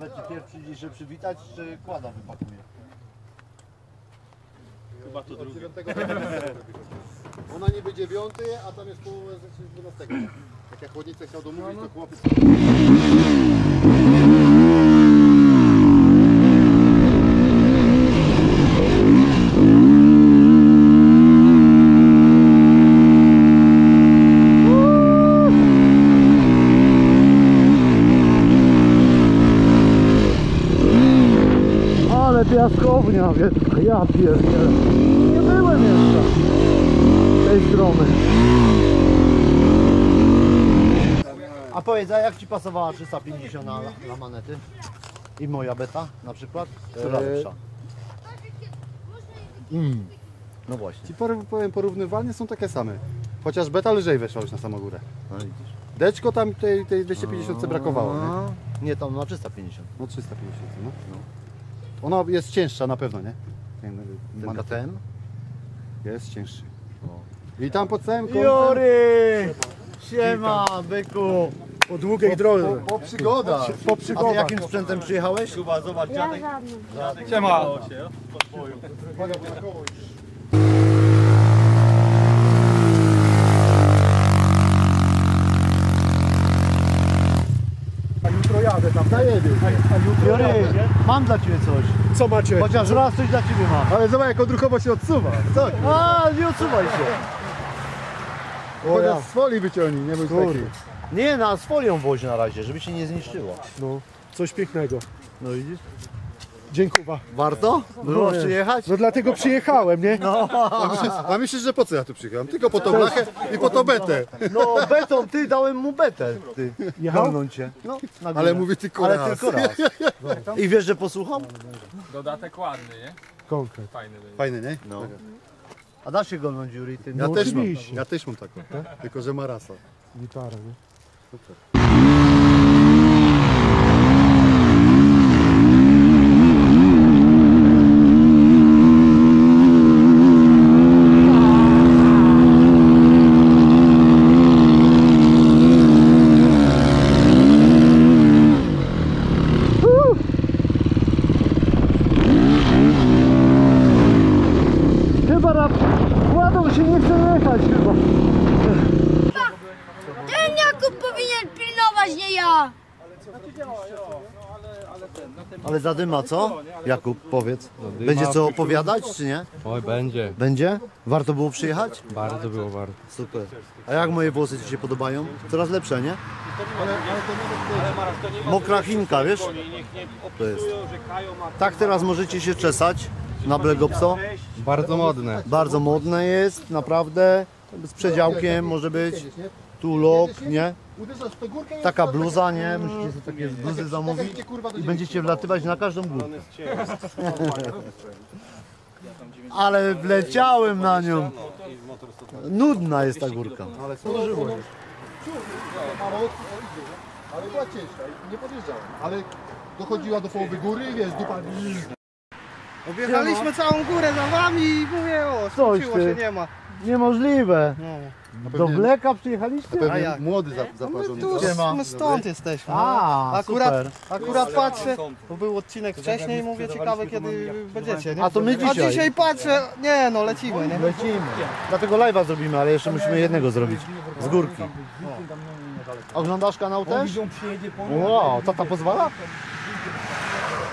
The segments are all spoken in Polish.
ciekawe, czy pierw przyjdzie się przywitać, czy kłada wypakuje. Chyba to drugie. Ona niby dziewiąty, a tam jest połowę ze 12. nie? Jak ja chłodnicę chciał domówić, to chłopiec... ja pierdzielę. Nie byłem jeszcze tej strony. A powiedz, a jak Ci pasowała 350 na, na manety? I moja beta na przykład? Która Eee, lepsza? Mm. No właśnie. Ci por- powiem, porównywalnie są takie same. Chociaż beta lżej weszła już na samą górę. No widzisz. Deczko tam tej, tej 250 brakowało, nie? Nie, tam na 350. No 350, no. Ona jest cięższa na pewno, nie? Ten, Ten man- KTM? Jest cięższy. I tam pod całym kątem... Jory! Siema, byku! Po długiej drodze. Po, po przygodach. Po A ty przygodach. jakim sprzętem przyjechałeś? Chyba zobacz, dziadek. Siema. się jadę tam. A jutro Jory, mam dla Ciebie coś. Co macie? Chociaż raz coś dla Ciebie mam. Ale zobacz jak odruchowo się odsuwa. Co? A, nie odsuwaj się. O ja. Z folii wyciągnij, nie bądź taki. Nie, na z folią woź na razie, żeby się nie zniszczyło. No, coś pięknego. No widzisz? Dziękuję. Warto? Było nie. przyjechać? No dlatego przyjechałem, nie? A myślisz, a myślisz, że po co ja tu przyjechałem? Tylko po tą blachę i po tą betę. No beton, ty, dałem mu betę, ty. Jechał? Ciągnąć cię. No, na górę. Ale mówi tylko Ale raz. tylko raz. I wiesz, że posłucham? Dodatek ładny, nie? Konkret. Fajny. Fajny, nie? No. A da się golnąć, Juri? Ty, Ja No też mam. Ja też mam taką. Tylko, że ma rasa. Gitara, nie? Chyba na... Ładą się nie chce jechać chyba. Ten Jakub powinien pilnować, nie ja! Ale zadyma co? Jakub, powiedz. Będzie co opowiadać, czy nie? Oj, będzie. Będzie? Warto było przyjechać? Bardzo było warto. Super. A jak moje włosy Ci się podobają? Coraz lepsze, nie? Mokra chinka, wiesz? To jest. Tak teraz możecie się czesać na Blegopso. Bardzo modne. Bardzo modne jest, naprawdę. Z przedziałkiem może być. Tu lok, nie? Uderzasz w tę górkę i Taka bluza, nie? Musicie sobie takie bluzy zamówić i będziecie wlatywać na każdą górkę. Ale wleciałem na nią. Nudna jest ta górka. Ale służyło nie? Ale była ciężka nie podjeżdżałem. Ale dochodziła do połowy góry i wiesz, dupa... Objechaliśmy całą górę za wami i mówię, o, skończyło się, nie ma. Niemożliwe. No. Do Bleka przyjechaliście? A jak? młody za, My zaparzony. tu Siema. my stąd jesteśmy. no. A, akurat, super. akurat patrzę, bo był odcinek wcześniej i mówię, ciekawe kiedy będziecie, nie? A to my A dzisiaj. dzisiaj patrzę, nie no, lecimy, nie? Lecimy. Dlatego live'a zrobimy, ale jeszcze musimy jednego zrobić. Z górki. Oglądasz kanał też? Wow, tata pozwala?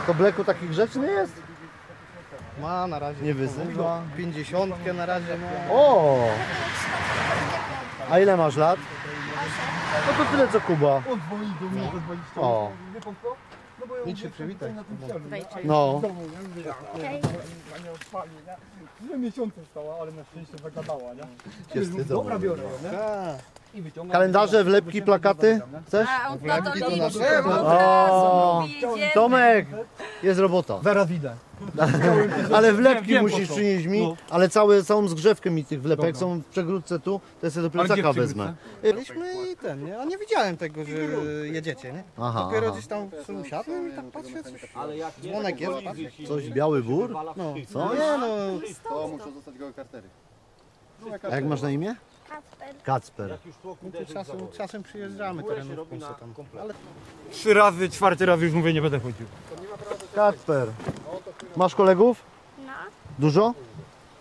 To Bleku taki grzeczny jest? Ma na razie. Nie wyzywa. 50 na razie ma. O! A ile masz lat? No to tyle co Kuba. O, Idź się przywitaj. no. Ile miesiące stała, ale na szczęście zagadała, nie? Się wstydzą. biorę. Tak. Kalendarze, wlepki, plakaty? Chcesz? A on to to liczy. Tomek! Jest robota. Zaraz widzę. Ale wlepki musisz przynieść mi, ale całe, całą zgrzewkę mi tych wlepek są w przegródce tu, to ja sobie do plecaka wezmę. Byliśmy i ten, nie? A nie widziałem tego, że jedziecie, nie? Aha, Dopiero aha. gdzieś tam sobie usiadłem i tak patrzę, coś, dzwonek jest, patrzę. Coś, biały bór? No, Co? nie no, To muszą zostać gołe kartery. A jak masz na imię? Kacper. No to czasem, czasem przyjeżdżamy terenówką co tam. Ale Trzy razy, czwarty raz już mówię, nie będę chodził. Kacper. Masz kolegów? No. Dużo?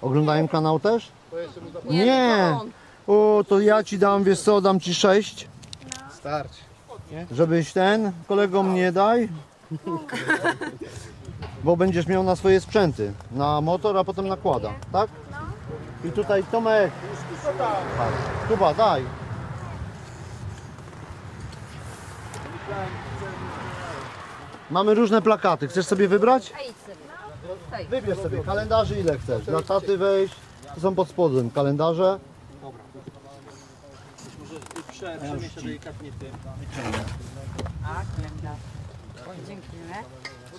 Oglądają kanał też? Nie. O, to ja ci dam, wiesz co, dam ci sześć, starczy. żebyś ten, kolegom nie daj. Bo będziesz miał na swoje sprzęty. Na motor, a potem nakłada, tak? I tutaj Tomek. Tak. Kuba, daj. Mamy różne plakaty. Chcesz sobie wybrać? Wybierz sobie kalendarzy ile chcesz. Dla taty wejść. Są pod spodem kalendarze.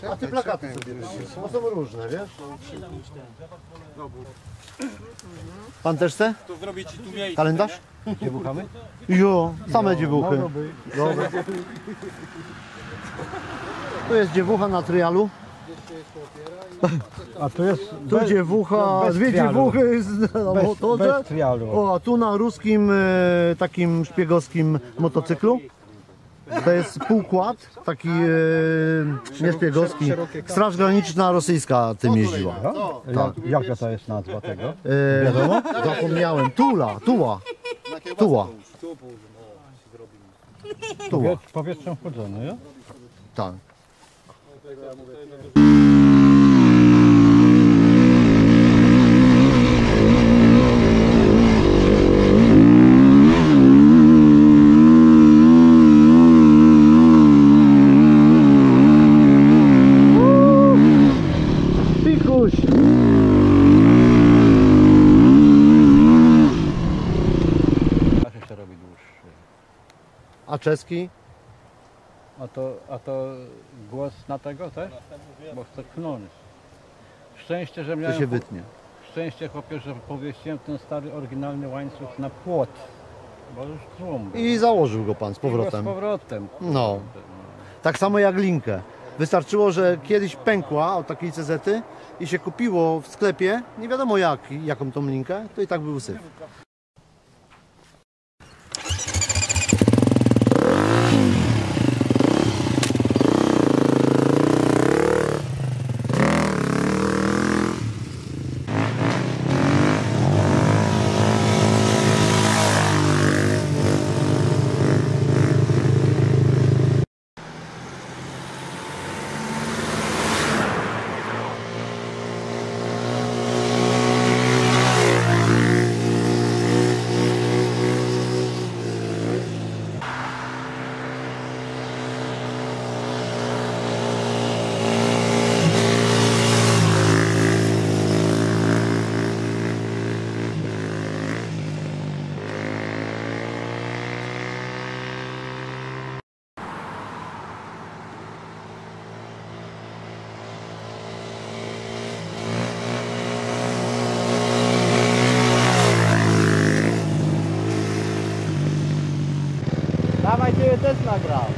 A ty plakaty sobie wybierz. Bo są różne, wiesz? Pan też chce? To zrobić ci tu miejsce. Kalendarz? Dziewuchamy? Jo, same dziewuchy. Dobra. Tu jest dziewucha na trialu. A to jest Tu dziewucha, bez dwie dziewuchy z- na motorze. O, a tu na ruskim e, takim szpiegowskim motocyklu. To jest półkład, taki e, nie szpiegowski. Straż Graniczna rosyjska tym jeździła. Jak, jaka to jest nazwa tego? E, zapomniałem. Tula, tuła, Tuła. tuła. Powietrzem wchodzony, ja? Tak. Czeski? A to, a to głos na tego też? Bo chcę knąć. Szczęście, że To miałem... się wytnie. Szczęście chłopie, że powiesiłem ten stary, oryginalny łańcuch na płot. Bo już tłum. był. I założył go pan z go Z powrotem. powrotem. No. Tak samo jak linkę. Wystarczyło, że kiedyś pękła od takiej cezety i się kupiło w sklepie, nie wiadomo jak, jaką tą linkę, to i tak był syf. Dawaj, ciebie też nagrał.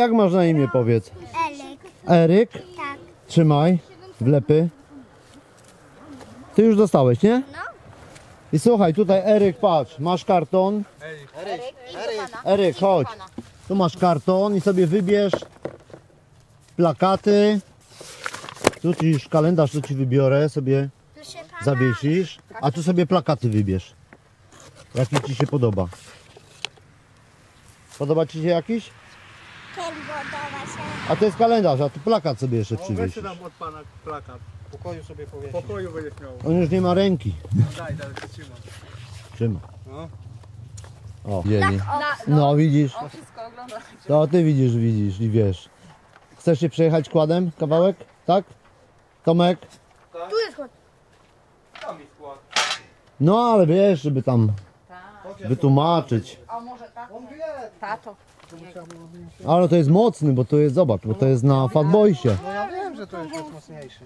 Jak masz na imię powiedz? Elek. Eryk? Tak. Trzymaj. Wlepy. Ty już dostałeś, nie? No. I słuchaj, tutaj Eryk, patrz, masz karton. Eryk, chodź. Tu masz karton i sobie wybierz plakaty. Tu ci już kalendarz, tu ci wybiorę, sobie zawiesisz. A tu sobie plakaty wybierz. Jaki ci się podoba. Podoba ci się jakiś? Ten się. A to jest kalendarz, a tu plakat sobie jeszcze przywiesisz. od pana plakat. W pokoju sobie W pokoju będziesz miał. On już nie ma ręki. Daj, daj, trzymam. Trzyma. No. O, dzieli. No widzisz. To ty widzisz, widzisz i wiesz. Chcesz się przejechać kładem kawałek? Tak? Tomek? Tu jest chod. Tam jest skład. No ale wiesz, żeby tam wytłumaczyć. A może tato? Tato. Ale to jest mocny, bo to jest, zobacz, bo to jest na Fatboysie. No ja wiem, że to jest mocniejszy.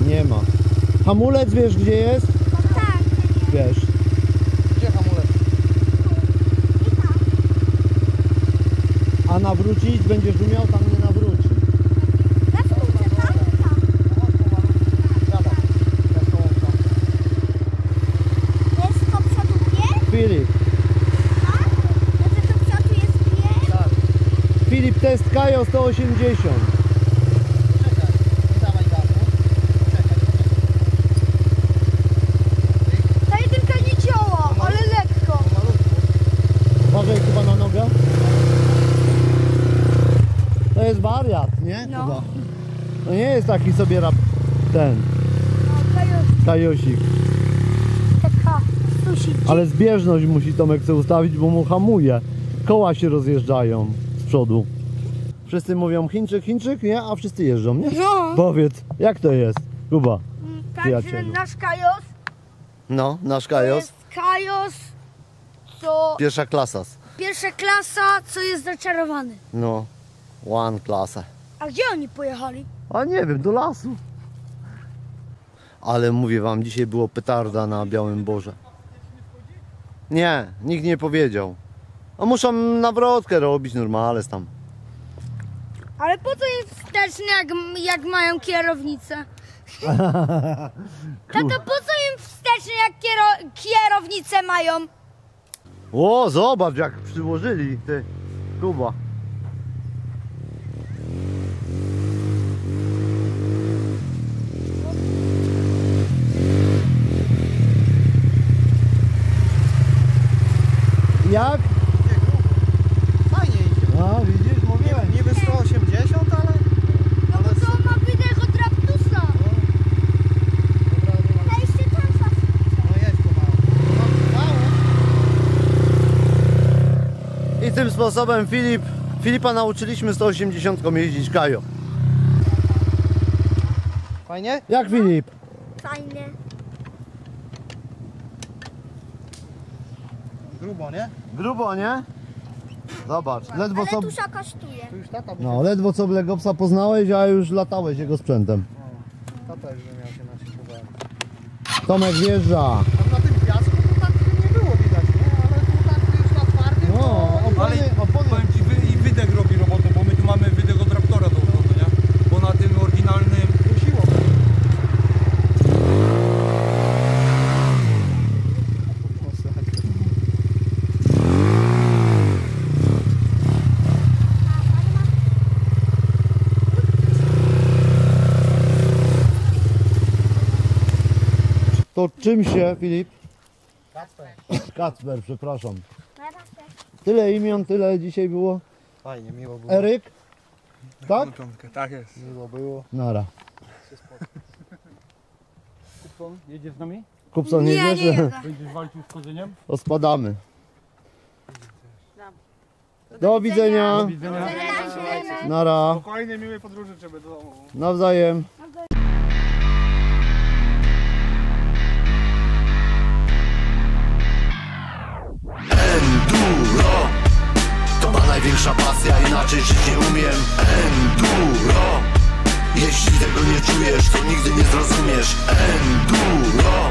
nie? Nie ma. Hamulec wiesz gdzie jest? Tak. Wiesz. Gdzie hamulec? A nawrócić będziesz umiał, tam nie nawróci. Na wkórce, tak? Tak. Jest to przodu pies? Filip. Tak? Znaczy to przodu jest pies? Filip test Kajo 180. Czekaj, nie dawaj gazu. Czekaj, To jedynka nie działa, ale lekko. Uważaj chyba na nogę. To jest wariat, nie? No. Chyba. To nie jest taki sobie rap... ten No, kajosik. taka susi. Ale zbieżność musi Tomek sobie ustawić, bo mu hamuje. Koła się rozjeżdżają przodu. Wszyscy mówią Chińczyk, Chińczyk, nie? A wszyscy jeżdżą, nie? No. Powiedz, jak to jest? Kuba. Także Przyjacielu. nasz kajos No, nasz to jest kajos, co Pierwsza klasa. pierwsza klasa, co jest zaczarowany. No, one klasa. A gdzie oni pojechali? A nie wiem, do lasu. Ale mówię wam, dzisiaj było petarda na Białym Boże. Nie, nikt nie powiedział. A muszą nawrotkę robić, normales tam. Ale po co jest wsteczny, jak, jak mają kierownicę? Tato, po co im wsteczny, jak kiero, kierownicę mają? O, zobacz jak przyłożyli, ty, Kuba. Jak? Fajnie idzie. A, widzisz, mówiłem. Niby 180, ale... No bo to ma wydech od Raptusa. A jeszcze tam No jedź pomału. No, mało. I tym sposobem Filip, Filipa nauczyliśmy 180 jeździć Kajo. Fajnie? Jak Filip? Fajnie. Grubo, nie? Grubo, nie? Zobacz, ledwo Ale co, tusza kosztuje. Tu już tata, no, ledwo co Blegopsa poznałeś, a już latałeś jego sprzętem. tata już miał się naciskowałem. Tomek wjeżdża. Tam na tym piasku to tak nie było widać, nie? Ale tu tak już na twardym No, to... opony, opony. Powiem ci, wy, i wydech robi robotę, bo my tu mamy wydech od Raptora do przodu, nie? Bo na tym oryginalnym Dusiło. To czym się, Filip? Kacper. Kacper, przepraszam. Tyle imion, tyle dzisiaj było. Fajnie, miło było. Eryk? Tak? Tak jest. Miło było. Nara. Jedziesz z nami? Kupson Nie, jedziesz? nie. Będziesz walczył z korzeniem? To spadamy. Do widzenia. Do widzenia. Nara. Spokojnie, miłej podróży trzeba do domu. Nawzajem. Największa pasja, inaczej żyć nie umiem. Enduro. Jeśli tego nie czujesz, to nigdy nie zrozumiesz. Enduro